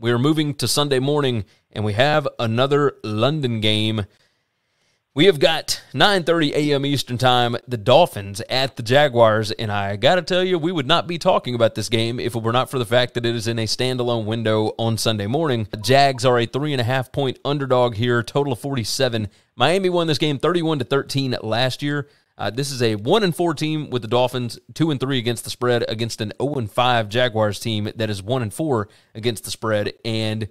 We are moving to Sunday morning, and we have another London game. We have got 9:30 a.m. Eastern Time, the Dolphins at the Jaguars, and I got to tell you, we would not be talking about this game if it were not for the fact that it is in a standalone window on Sunday morning. The Jags are a three and a half point underdog here, total of 47. Miami won this game 31 to 13 last year. Uh, this is a one and four team with the Dolphins, two and three against the spread against an zero and five Jaguars team that is one and four against the spread. And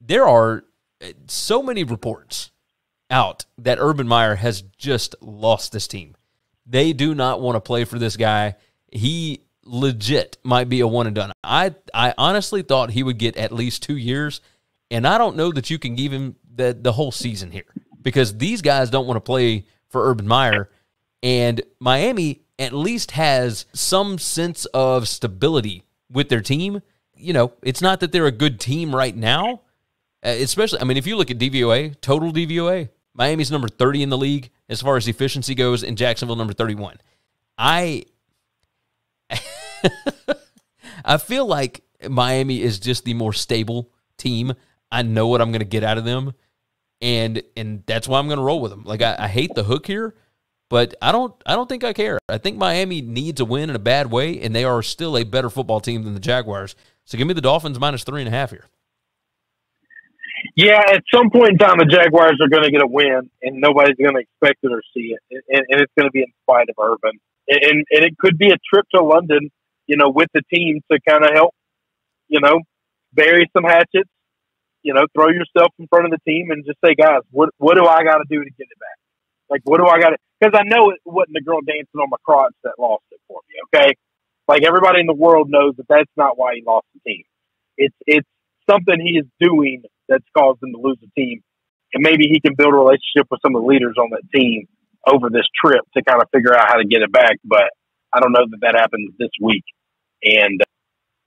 there are uh, so many reports out that Urban Meyer has just lost this team. They do not want to play for this guy. He legit might be a one and done. I I honestly thought he would get at least two years, and I don't know that you can give him the the whole season here because these guys don't want to play for Urban Meyer and Miami at least has some sense of stability with their team. You know, it's not that they're a good team right now, uh, especially, I mean, if you look at DVOA, total DVOA, Miami's number 30 in the league as far as efficiency goes, and Jacksonville number 31. I. I feel like Miami is just the more stable team. I know what I'm going to get out of them, and and that's why I'm going to roll with them. Like I, I hate the hook here, but I don't I don't think I care. I think Miami needs a win in a bad way, and they are still a better football team than the Jaguars. So give me the Dolphins minus three and a half here. Yeah, at some point in time, the Jaguars are going to get a win, and nobody's going to expect it or see it, and, and it's going to be in spite of Urban, and and it could be a trip to London, you know, with the team to kind of help, you know, bury some hatchets, you know, throw yourself in front of the team and just say, guys, what what do I got to do to get it back? Like, what do I got to? Because I know it wasn't the girl dancing on my crotch that lost it for me. Okay, like everybody in the world knows that that's not why he lost the team. It's it's something he is doing that's caused him to lose the team, and maybe he can build a relationship with some of the leaders on that team over this trip to kind of figure out how to get it back. But I don't know that that happens this week, and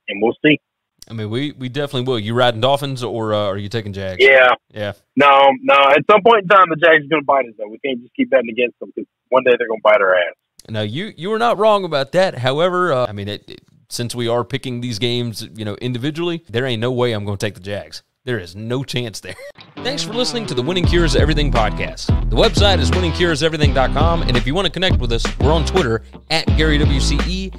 and we'll see. I mean, we, we definitely will. You riding Dolphins or uh, are you taking Jags? Yeah, yeah. No, no. At some point in time, the Jags are going to bite us. Though we can't just keep betting against them because one day they're going to bite our ass. Now you you were not wrong about that. However, uh, I mean, it, it, since we are picking these games, you know, individually, there ain't no way I'm going to take the Jags. There is no chance there. Thanks for listening to the Winning Cures Everything podcast. The website is winningcureseverything.com, and if you want to connect with us, we're on Twitter at Gary WCE,